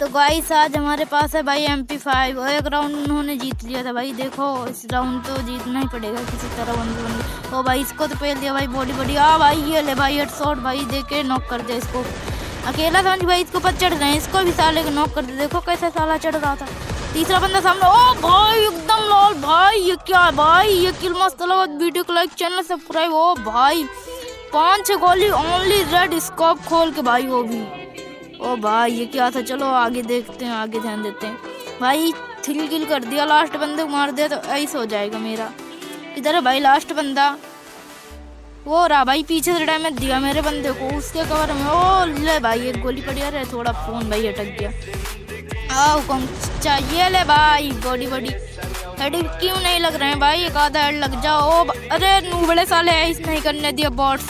तो गाइस आज हमारे पास है भाई एम पी फाइव एक राउंड उन्होंने जीत लिया था भाई। देखो, इस राउंड तो जीतना ही पड़ेगा किसी तरह बंदी बंदी ओ भाई, इसको तो पेल दिया भाई बॉडी बॉडी आ भाई, ये ले भाई हेड शॉट भाई, देखे नॉक कर दिया इसको। अकेला था भाई, इसके ऊपर चढ़ हैं। इसको भी साले को नॉक कर दिया देखो कैसे साला चढ़ रहा था। तीसरा बंदा सामने, ओ भाई, एकदम लाल भाई, ये क्या भाई? ये किल मस्त लगा। वीडियो को लाइक चैनल सब्सक्राइब ओ भाई पाँच गोली ओनली रेड स्कोप खोल के भाई वो भी। ओ भाई, ये क्या था? चलो, आगे देखते हैं, आगे ध्यान देते हैं। भाई थ्री किल कर दिया लास्ट बंदे को मार दिया तो ऐसा हो जाएगा मेरा। इधर है भाई लास्ट बंदा। वो रहा भाई, पीछे से डैमेज दिया मेरे बंदे को, उसके कवर में। ओ, ले भाई, एक गोली पड़ी, अरे थोड़ा फ़ोन भाई अटक गया। आओ, कौन चाहिए ले भाई बॉडी बॉडी हेड क्यों नहीं लग रहे हैं भाई? एक आधा हेड लग जाओ। ओ, अरे नू बड़े साले, ऐसे नहीं करने दिया बॉट